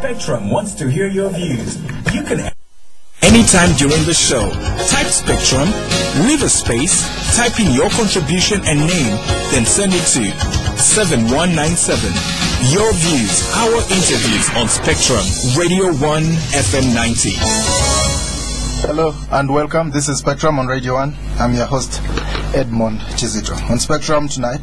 Spectrum wants to hear your views. You can Anytime during the show, type Spectrum, leave a space, type in your contribution and name, then send it to 7197. Your views, our interviews on Spectrum, Radio 1 FM 90. Hello and welcome. This is Spectrum on Radio 1. I'm your host, Edmond Kizito. On Spectrum tonight,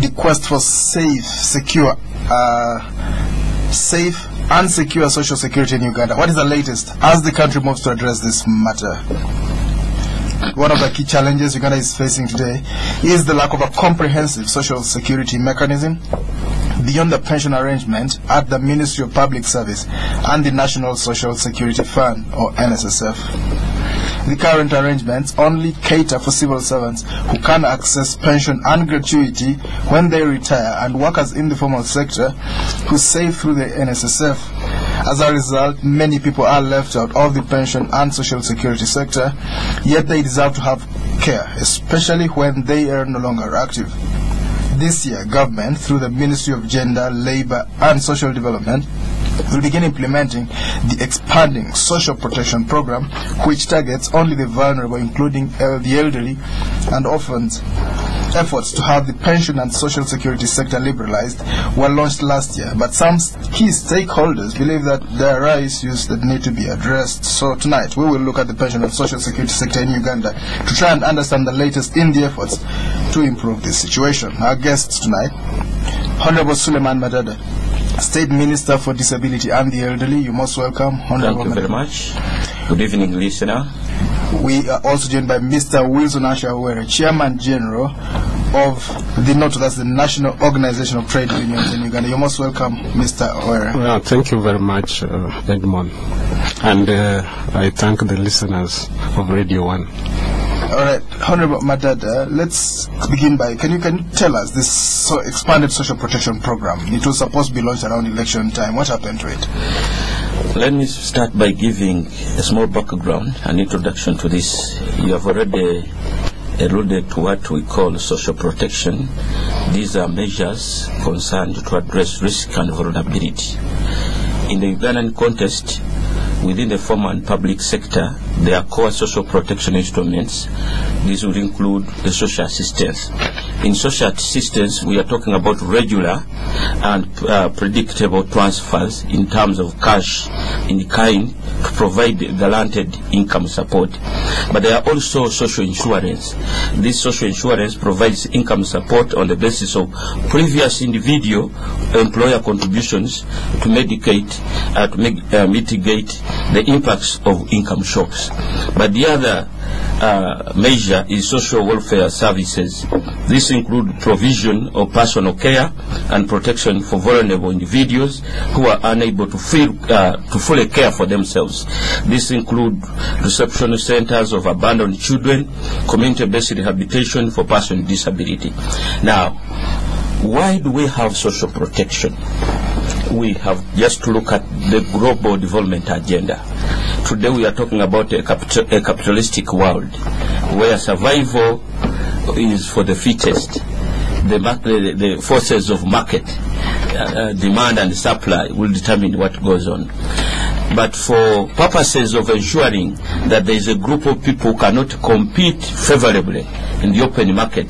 the quest for safe, secure, uh, safe and secure social security in Uganda. What is the latest as the country moves to address this matter? One of the key challenges Uganda is facing today is the lack of a comprehensive social security mechanism beyond the pension arrangement at the Ministry of Public Service and the National Social Security Fund, or NSSF. The current arrangements only cater for civil servants who can access pension and gratuity when they retire and workers in the formal sector who save through the NSSF. As a result, many people are left out of the pension and social security sector, yet they deserve to have care, especially when they are no longer active. This year, government, through the Ministry of Gender, Labour and Social Development, will begin implementing the expanding social protection program, which targets only the vulnerable, including uh, the elderly and orphans. Efforts to have the pension and social security sector liberalized were launched last year, but some key stakeholders believe that there are issues that need to be addressed. So tonight, we will look at the pension and social security sector in Uganda to try and understand the latest in the efforts to improve this situation. Our guests tonight, Honorable Suleiman Madada, State Minister for Disability and the Elderly. You're most welcome. Honorable Thank you very much. Good evening, listener. We are also joined by Mr. Wilson Owere, Chairman General of the NOTU, that's the National Organization of Trade Unions in Uganda. You're most welcome, Mr. Owere. Well, thank you very much, uh, Edmond. And uh, I thank the listeners of Radio 1. All right, Honorable Madada, uh, let's begin by can you can you tell us this so expanded social protection program? It was supposed to be launched around election time. What happened to it? Let me start by giving a small background an introduction to this. You have already alluded to what we call social protection. These are measures concerned to address risk and vulnerability. In the Ugandan context, within the formal and public sector, there are core social protection instruments. These would include the social assistance. In social assistance, we are talking about regular and uh, predictable transfers in terms of cash in kind to provide guaranteed income support. But there are also social insurance. This social insurance provides income support on the basis of previous individual employer contributions to uh, to make, uh, mitigate the impacts of income shocks. But the other uh, measure is social welfare services. This include provision of personal care and protection for vulnerable individuals who are unable to, feel, uh, to fully care for themselves. This include reception centers of abandoned children, community-based rehabilitation for persons with disability. Now, why do we have social protection? We have just to look at the global development agenda. Today we are talking about a, capital, a capitalistic world where survival is for the fittest. The, the, the forces of market, uh, demand and supply will determine what goes on. But for purposes of ensuring that there is a group of people who cannot compete favorably in the open market,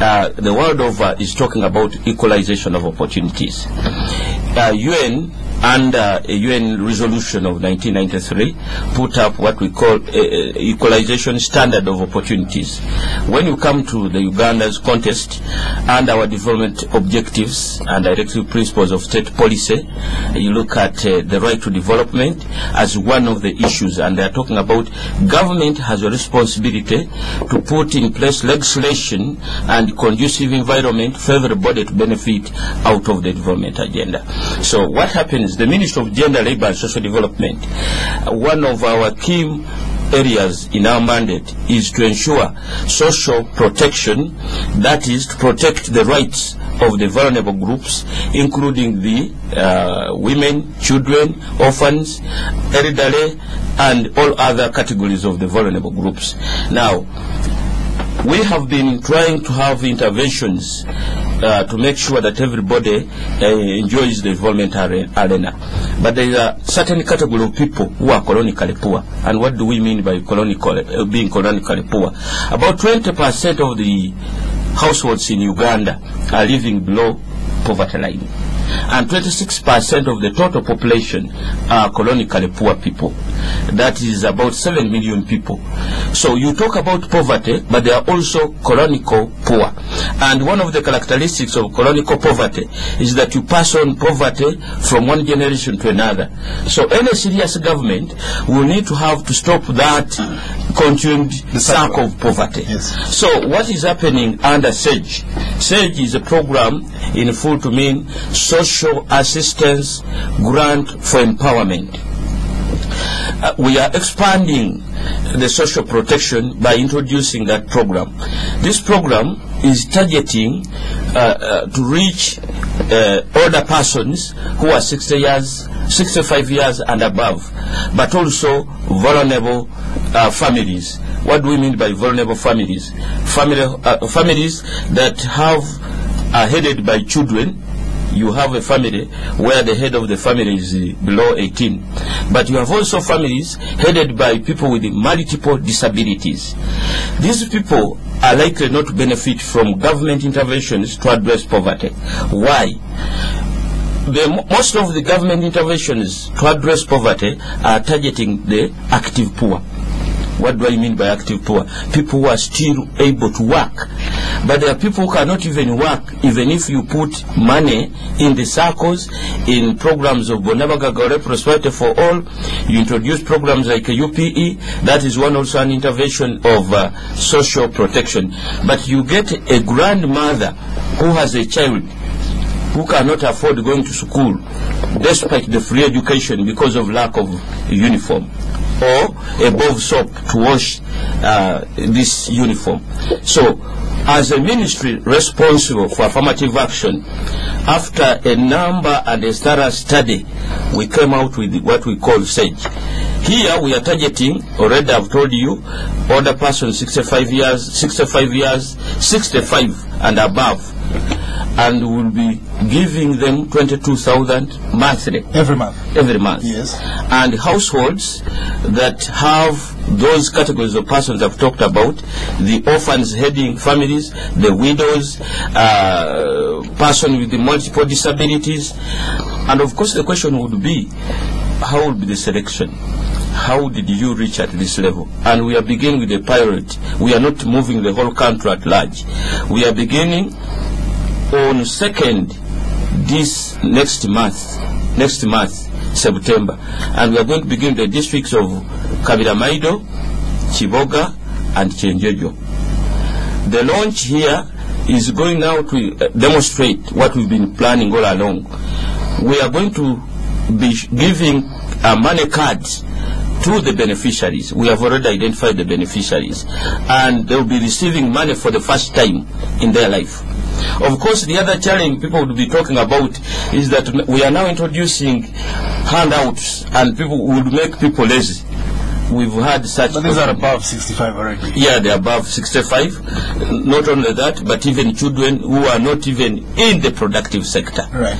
uh, the world over is talking about equalization of opportunities. Uh, UN under a UN resolution of 1993 put up what we call a, a equalization standard of opportunities. When you come to the Uganda's contest and our development objectives and directive principles of state policy, you look at uh, the right to development as one of the issues and they're talking about government has a responsibility to put in place legislation and conducive environment favorable to benefit out of the development agenda. So what happens the Ministry of Gender, Labor and Social Development, one of our key areas in our mandate is to ensure social protection, that is to protect the rights of the vulnerable groups, including the uh, women, children, orphans, elderly, and all other categories of the vulnerable groups. Now, we have been trying to have interventions uh, to make sure that everybody uh, enjoys the development arena. But there is a certain category of people who are chronically poor. And what do we mean by chronical, uh, being chronically poor? About 20% of the households in Uganda are living below poverty line. And 26% of the total population are chronically poor people. That is about 7 million people. So you talk about poverty, but they are also chronical poor. And one of the characteristics of chronical poverty is that you pass on poverty from one generation to another. So any serious government will need to have to stop that continued cycle. of poverty. Yes. So what is happening under SAGE? SAGE is a program in full to mean Social Assistance Grant for Empowerment. Uh, we are expanding the social protection by introducing that program. This program is targeting uh, uh, to reach uh, older persons who are 60 years, 65 years and above, but also vulnerable uh, families. What do we mean by vulnerable families? Family, families that have are headed by children you have a family where the head of the family is uh, below 18. But you have also families headed by people with multiple disabilities. These people are likely not to benefit from government interventions to address poverty. Why? The, most of the government interventions to address poverty are targeting the active poor. What do I mean by active poor? People who are still able to work. But there are people who cannot even work, even if you put money in the circles, in programs of Bonna Bagagawale Prosperity for All, you introduce programs like UPE, that is one also an intervention of uh, social protection. But you get a grandmother who has a child who cannot afford going to school despite the free education because of lack of uniform or above soap to wash uh, this uniform. So, as a ministry responsible for affirmative action, after a number and a thorough study, we came out with what we call SAGE. Here we are targeting, already I've told you, older persons 65 years, 65 years, 65 and above. And we'll be giving them 22,000 monthly Every month. every month. Yes. And households that have those categories of persons I've talked about, the orphans heading families, the widows, uh, person with the multiple disabilities. And of course the question would be, how would be the selection? How did you reach at this level? And we are beginning with a pilot. We are not moving the whole country at large. We are beginning on second this next month, next month, September, and we are going to begin the districts of Kaberamaido, Kiboga, and Kyenjojo. The launch here is going now to uh, demonstrate what we've been planning all along. We are going to be giving money cards to the beneficiaries. We have already identified the beneficiaries, and they will be receiving money for the first time in their life. Of course, the other challenge people will be talking about is that we are now introducing handouts, and people would make people lazy. We've had such. But these are above 65 already. Yeah, they're above 65. Not only that, but even children who are not even in the productive sector. Right.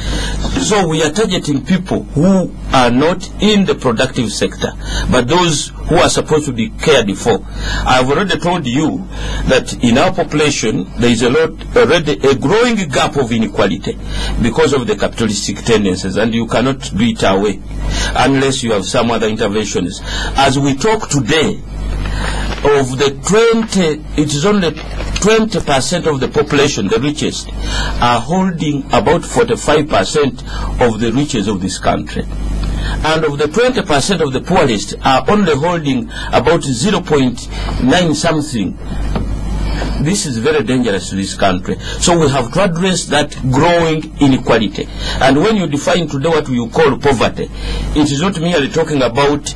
So we are targeting people who are not in the productive sector, but those who are supposed to be cared for. I've already told you that in our population there is a lot already a growing gap of inequality because of the capitalistic tendencies, and you cannot do it away unless you have some other interventions. As we talk today, of the 20, it is only 20% of the population, the richest, are holding about 45% of the riches of this country. And of the 20% of the poorest are only holding about 0.9 something. This is very dangerous to this country. So we have to address that growing inequality. And when you define today what you call poverty, it is not merely talking about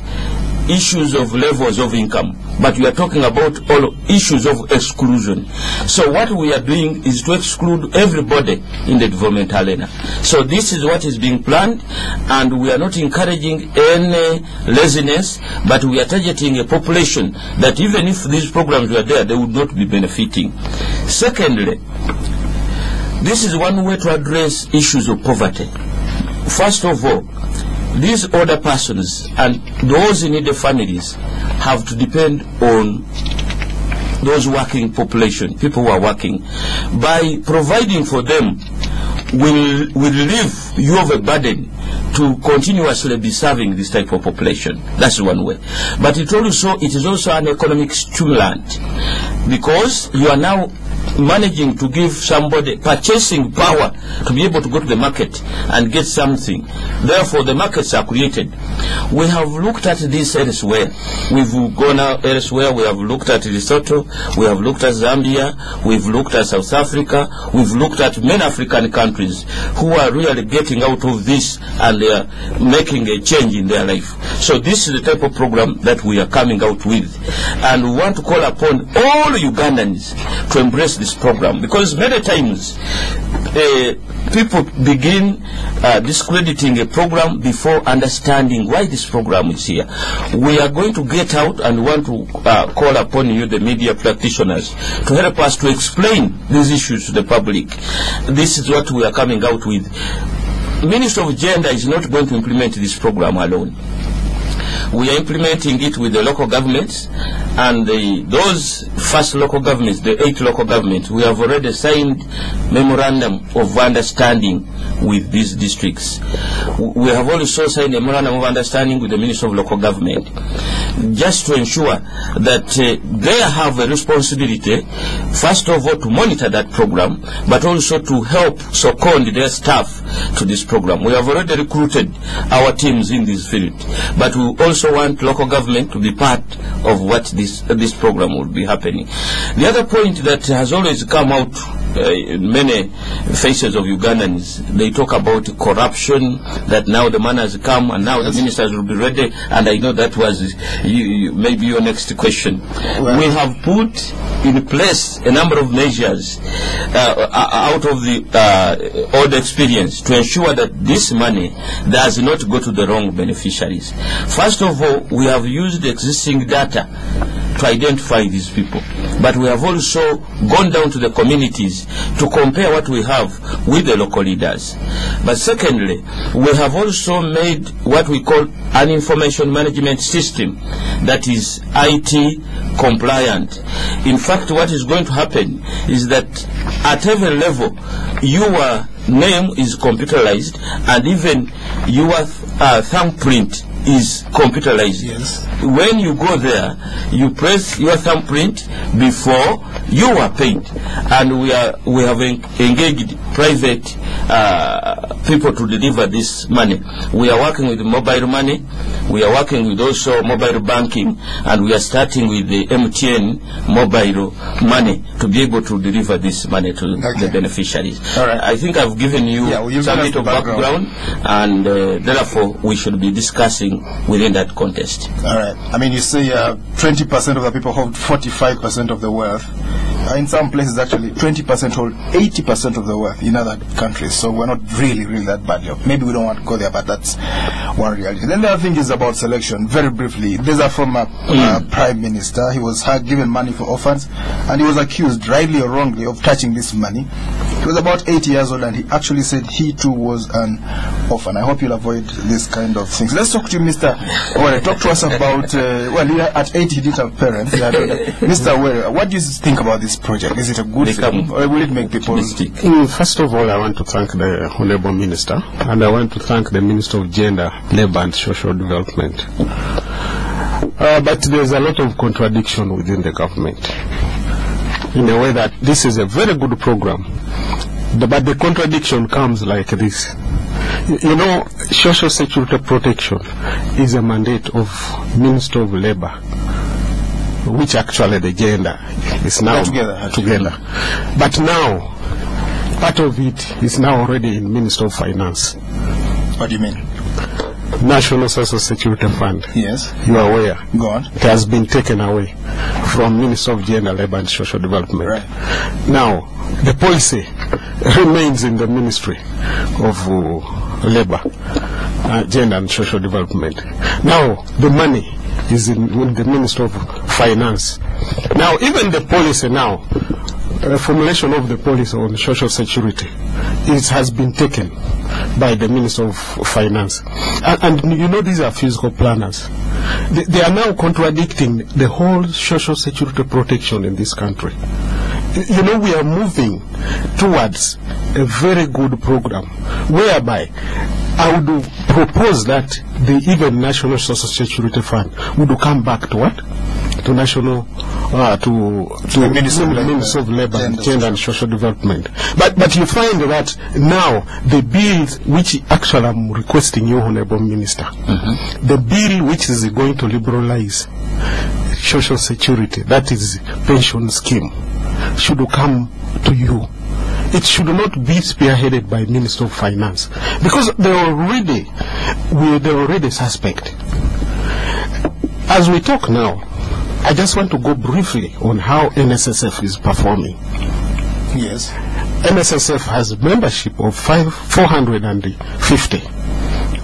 issues of levels of income, but we are talking about all issues of exclusion. So what we are doing is to exclude everybody in the development arena. So this is what is being planned, and we are not encouraging any laziness, but we are targeting a population that even if these programs were there, they would not be benefiting. Secondly, this is one way to address issues of poverty. First of all, these older persons and those in needy families have to depend on those working population, people who are working, by providing for them will will relieve you of a burden to continuously be serving this type of population. That's one way. But it also it is also an economic stimulant because you are now managing to give somebody purchasing power to be able to go to the market and get something. Therefore, the markets are created. We have looked at this elsewhere. We've gone out elsewhere. We have looked at Lesotho. We have looked at Zambia. We've looked at South Africa. We've looked at many African countries who are really getting out of this and they are making a change in their life. So this is the type of program that we are coming out with. And we want to call upon all Ugandans to embrace this program because many times uh, people begin uh, discrediting a program before understanding why this program is here. We are going to get out and want to uh, call upon you, the media practitioners, to help us to explain these issues to the public. This is what we are coming out with. Minister of Gender is not going to implement this program alone. We are implementing it with the local governments and the, those first local governments, the eight local governments, we have already signed memorandum of understanding with these districts. We have also signed a memorandum of understanding with the Minister of Local Government just to ensure that uh, they have a responsibility, first of all, to monitor that program, but also to help second their staff to this program. We have already recruited our teams in this field, but we also want local government to be part of what this uh, this program will be happening. The other point that has always come out uh, in many faces of Ugandans, they talk about corruption, that now the man has come and now the ministers will be ready, and I know that was you, you, maybe your next question. we have put in place a number of measures uh, uh, out of the uh, old experience to ensure that this money does not go to the wrong beneficiaries. First of all, we have used existing data to identify these people. But we have also gone down to the communities to compare what we have with the local leaders. But secondly, we have also made what we call an information management system that is IT compliant. In fact, what is going to happen is that at every level, your name is computerized and even your uh, thumbprint is computerized. Yes. When you go there, you press your thumbprint before you are paid, and we are we have en- engaged private uh, people to deliver this money. We are working with mobile money. We are working with also mobile banking, and we are starting with the MTN mobile money to be able to deliver this money to Okay. the beneficiaries. All right. I think I've given you Yeah, well, some bit of background. background, and uh, therefore we should be discussing within that context. All right. I mean, you say uh, 20% of the people hold 45% of the wealth. Uh, in some places, actually, 20% hold 80% of the wealth in other countries. So we're not really, really that badly off. Maybe we don't want to go there, but that's one reality. Then the other thing is about selection. Very briefly, there's a former uh, prime minister. He was given money for orphans, and he was accused, rightly or wrongly, of touching this money. He was about 80 years old, and he actually said he too was an orphan. I hope you'll avoid this kind of things. Let's talk to you, Mr. Well, talk to us about. Uh, well, at 80, he didn't have parents. Mr. Owere, what do you think about this project? Is it a good Become thing, or will it make people? Mystic. Mm, First of all, I want to thank the Honorable Minister, and I want to thank the Minister of Gender, Labour and Social Development. Uh, but there's a lot of contradiction within the government, in a way that this is a very good program, The- but the contradiction comes like this. You you know, social security protection is a mandate of Minister of Labour, which actually the gender is now together, actually. together. But now, part of it is now already in Minister of Finance, What do you mean? National Social Security Fund. Yes. You are aware. Go on. It has been taken away from Minister of Gender, Labour and Social Development. Right. Now, the policy remains in the Ministry of uh, Labour, uh, Gender and Social Development. Now, the money is in with the Minister of Finance. Now, even the policy now, formulation of the policy on social security it has been taken by the Minister of Finance. And, and you know, these are physical planners. They, they are now contradicting the whole social security protection in this country. You know, we are moving towards a very good program whereby I would propose that the even National Social Security Fund would come back to what? To national, uh, to to the Ministry of of Labour, Gender, Gender and Social Development. But but you find that now the bills which actually I'm requesting you, Honourable Minister, the bill which is going to liberalize social security, that is pension scheme, should come to you. It should not be spearheaded by Minister of Finance because they already we they already suspect. As we talk now, I just want to go briefly on how NSSF is performing. Yes. NSSF has membership of five, 450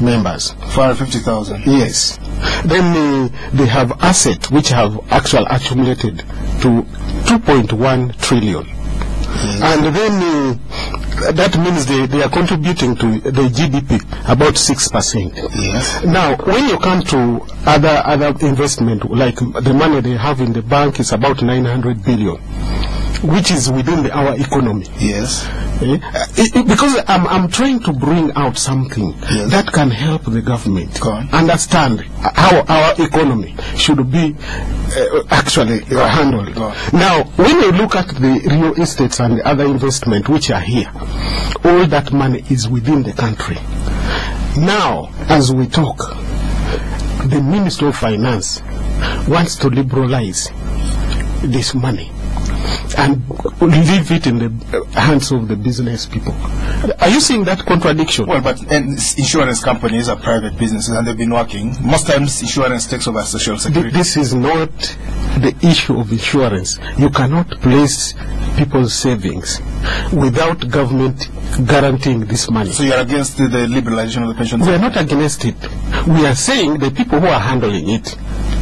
members. 450,000. Yes. Then uh, they have assets which have actually accumulated to 2.1 trillion. And then uh, that means they, they are contributing to the GDP about 6%. Yes. Now, when you come to other other investment, like the money they have in the bank is about 900 billion, which is within the, our economy. Yes. Eh? Uh, it- it- because I'm, I'm trying to bring out something Yes. that can help the government understand how our economy should be uh, actually uh, handled. Now, when you look at the real estates and the other investment which are here, all that money is within the country. Now, as we talk, the Minister of Finance wants to liberalize this money and leave it in the hands of the business people. Are you seeing that contradiction? Well, but and insurance companies are private businesses and they've been working. Most times, insurance takes over social Th- security. this is not the issue of insurance. You cannot place people's savings without government guaranteeing this money. So you're against the, the liberalization of the pension We are not against it. We are saying the people who are handling it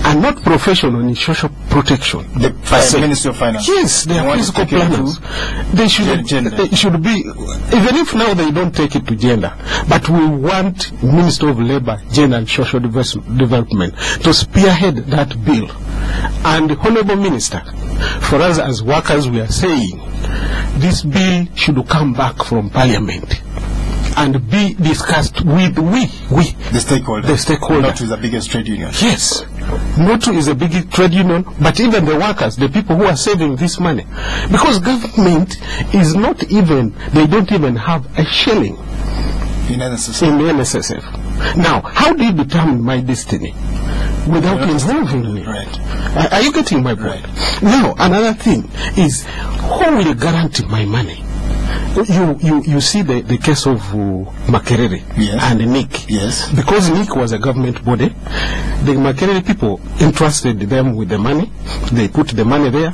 are not professional in social protection. The. Ministry of Finance. Yes, they are physical it. They should, they should be, even if now they don't take it to gender, but we want Minister of Labour, Gender and Social Development to spearhead that bill. And Honourable Minister, for us as workers, we are saying this bill should come back from Parliament and be discussed with we, we, The stakeholder. The stakeholder. Not with the biggest trade union. Yes. NOTU is a big trade union, but even the workers, the people who are saving this money. Because government is not even, they don't even have a shilling In NSS. in the NSSF. Now, how do you determine my destiny? Without involving me. Right. Are, are you getting my point? Now, another thing is, who will guarantee my money? You, you, you see the, the case of uh, Makerere Yes. and NIC. Yes. Because NIC was a government body, the Makerere people entrusted them with the money. They put the money there.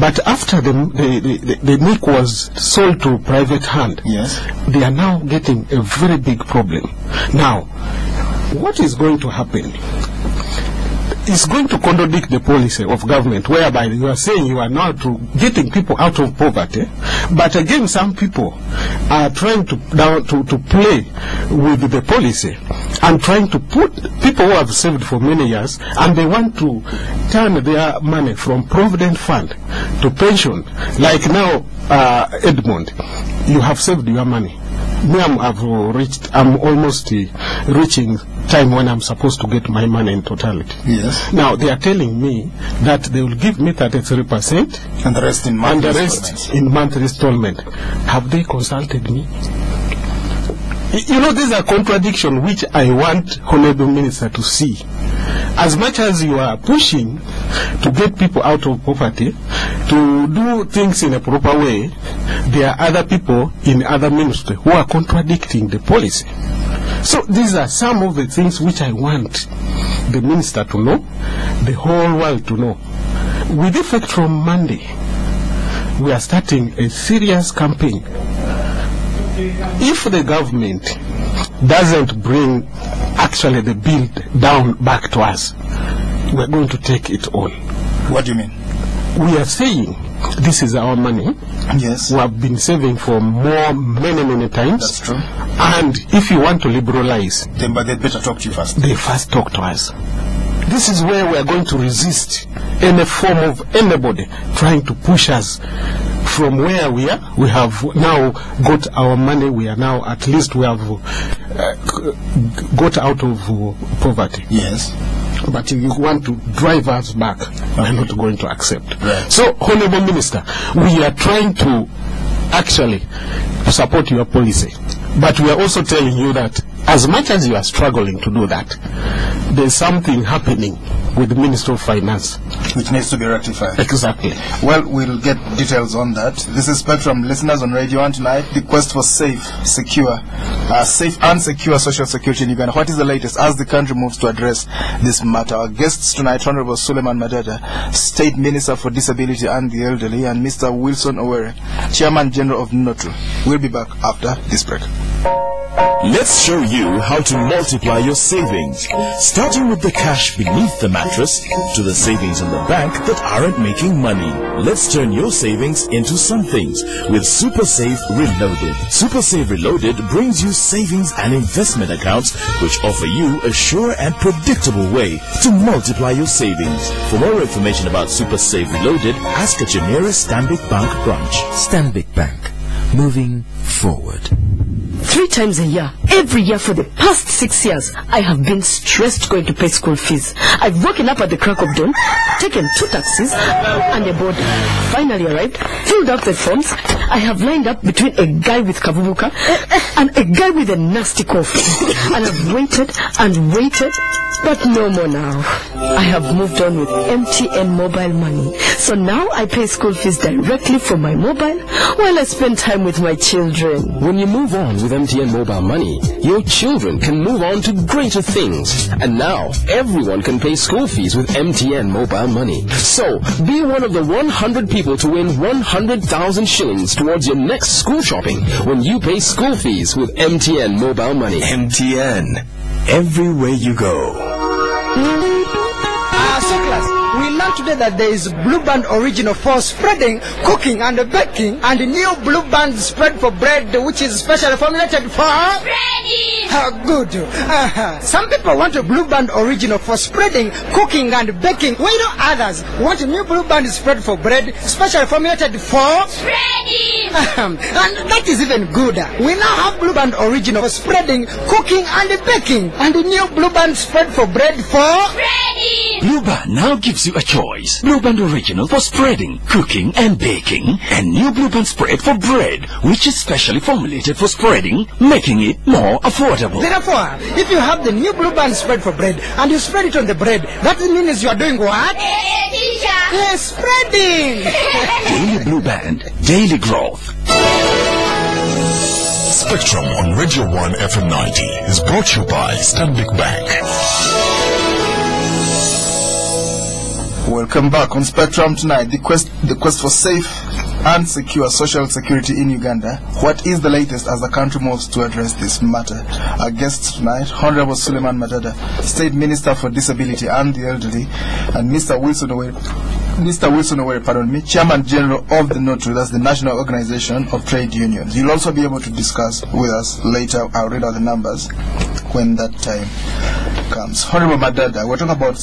But after the, the, the, the, the NIC was sold to private hand, Yes. they are now getting a very big problem. Now, what is going to happen? It's going to contradict the policy of government, whereby you are saying you are now getting people out of poverty, but again, some people are trying to down to, to play with the policy and trying to put people who have saved for many years, and they want to turn their money from provident fund to pension. Like now, uh, Edmond, you have saved your money. Me, I'm, I've reached, I'm almost uh, reaching time when I'm supposed to get my money in totality. Yes. Now, they are telling me that they will give me 33% And the rest in and the rest in monthly installment. Have they consulted me? You know, these are contradictions which I want Honorable Minister to see. As much as you are pushing to get people out of poverty, to do things in a proper way, there are other people in other ministries who are contradicting the policy. So these are some of the things which I want the minister to know, the whole world to know. With effect from Monday, we are starting a serious campaign. If the government doesn't bring actually the bill down back to us, we're going to take it all. What do you mean? we are saying this is our money. Yes. We have been saving for more, many, many times. That's true. And if you want to liberalize, Then, but they'd better talk to you first. they first talk to us. This is where we are going to resist any form of anybody trying to push us from where we are. We have now got our money. We are now, at least we have uh, got out of uh, poverty. Yes. But if you want to drive us back, we're not going to accept. Right. So, Honorable Minister, we are trying to actually support your policy. But we are also telling you that as much as you are struggling to do that, there's something happening with the Minister of Finance. Which needs to be rectified. Exactly. Well, we'll get details on that. This is Spectrum listeners on Radio 1 tonight. The quest for safe, secure, uh, safe and secure social security in Uganda. What is the latest as the country moves to address this matter? Our guests tonight, Honorable Suleiman Madada, State Minister for Disability and the Elderly, and Mr. Wilson Owere, Chairman General of NOTU. We'll be back after this break. Let's show you how to multiply your savings. Starting with the cash beneath the mattress to the savings in the bank that aren't making money. Let's turn your savings into some things with Super Save Reloaded. Super Save Reloaded brings you savings and investment accounts which offer you a sure and predictable way to multiply your savings. For more information about Super Save Reloaded, ask at your nearest Stanbic Bank branch. Stanbic Bank. Moving forward. Three times a year, every year for the past six years, I have been stressed going to pay school fees. I've woken up at the crack of dawn, taken two taxis and a board. Finally arrived, filled out the forms. I have lined up between a guy with kavubuka and a guy with a nasty cough. And I've waited and waited, but no more now. I have moved on with MTN mobile money. So now I pay school fees directly from my mobile while I spend time with my children. When you move on with MTN Mobile Money, your children can move on to greater things. And now, everyone can pay school fees with MTN Mobile Money. So, be one of the 100 people to win 100,000 shillings towards your next school shopping when you pay school fees with MTN Mobile Money. MTN. Everywhere you go. Uh, so class, we learned today that there is Blue Band original for spreading, cooking and baking and new Blue Band spread for bread which is specially formulated for... Spreading! Uh, good. Uh-huh. Some people want a Blue Band original for spreading, cooking and baking while others want a new Blue Band spread for bread specially formulated for... Spreading! and that is even good. We now have Blue Band original for spreading, cooking and baking and the new Blue Band spread for bread for... Spreading. Blue Band now gives you a choice. Blue Band Original for spreading, cooking, and baking. And new Blue Band Spread for bread, which is specially formulated for spreading, making it more affordable. Therefore, if you have the new blue band spread for bread and you spread it on the bread, that means you are doing what? Yes, spreading. Daily Blue Band, daily growth. Spectrum on Radio 1 FM 90 is brought to you by Stanbic Bank. Welcome back on Spectrum tonight. The quest, the quest for safe and secure social security in Uganda. What is the latest as the country moves to address this matter? Our guests tonight, Honorable Suleiman Madada, State Minister for Disability and the Elderly, and Mr. Wilson Owere, Mr. Wilson Owere, pardon me, Chairman General of the NOTU, that's the National Organization of Trade Unions. You'll also be able to discuss with us later. I'll read out the numbers when that time comes. Honorable Madada, we're talking about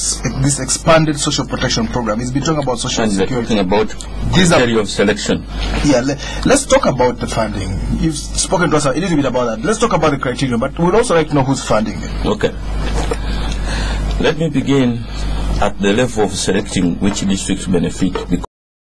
this expanded social protection program. He's been talking about social And we're security. talking about These are- criteria of selection. Yeah, le- let's talk about the funding. You've spoken to us a little bit about that. Let's talk about the criteria, but we'd also like to know who's funding it. Okay. Let me begin at the level of selecting which districts benefit because